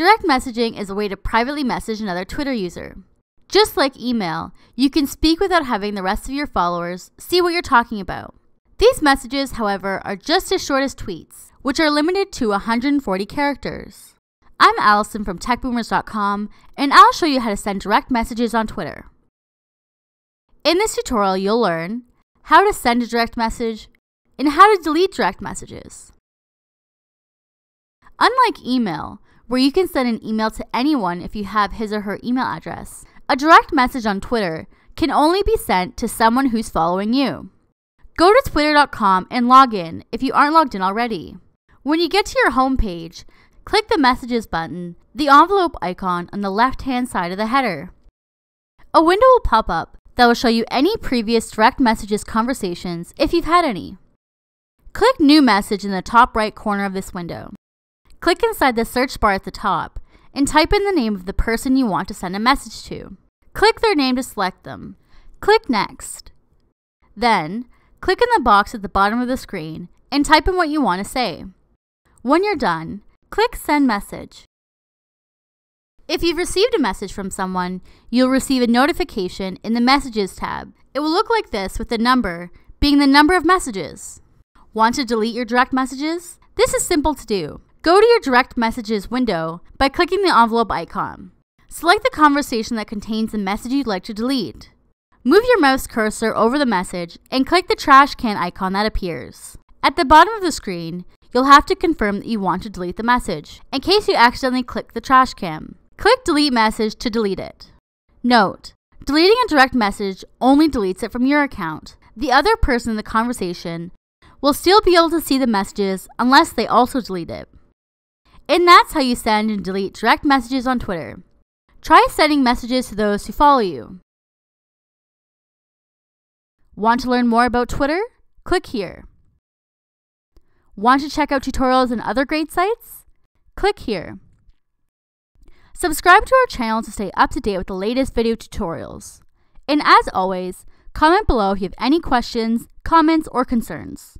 Direct messaging is a way to privately message another Twitter user. Just like email, you can speak without having the rest of your followers see what you're talking about. These messages, however, are just as short as tweets, which are limited to 140 characters. I'm Allison from techboomers.com, and I'll show you how to send direct messages on Twitter. In this tutorial, you'll learn how to send a direct message and how to delete direct messages. Unlike email, where you can send an email to anyone if you have his or her email address, a direct message on Twitter can only be sent to someone who's following you. Go to twitter.com and log in if you aren't logged in already. When you get to your home page, click the Messages button, the envelope icon on the left hand side of the header. A window will pop up that will show you any previous direct messages conversations if you've had any. Click New Message in the top right corner of this window. Click inside the search bar at the top and type in the name of the person you want to send a message to. Click their name to select them. Click Next. Then, click in the box at the bottom of the screen and type in what you want to say. When you're done, click Send Message. If you've received a message from someone, you'll receive a notification in the Messages tab. It will look like this with the number being the number of messages. Want to delete your direct messages? This is simple to do. Go to your direct messages window by clicking the envelope icon. Select the conversation that contains the message you'd like to delete. Move your mouse cursor over the message and click the trash can icon that appears. At the bottom of the screen, you'll have to confirm that you want to delete the message, in case you accidentally click the trash can. Click Delete Message to delete it. Note, deleting a direct message only deletes it from your account. The other person in the conversation will still be able to see the messages unless they also delete it. And that's how you send and delete direct messages on Twitter. Try sending messages to those who follow you. Want to learn more about Twitter? Click here. Want to check out tutorials and other great sites? Click here. Subscribe to our channel to stay up to date with the latest video tutorials. And as always, comment below if you have any questions, comments, or concerns.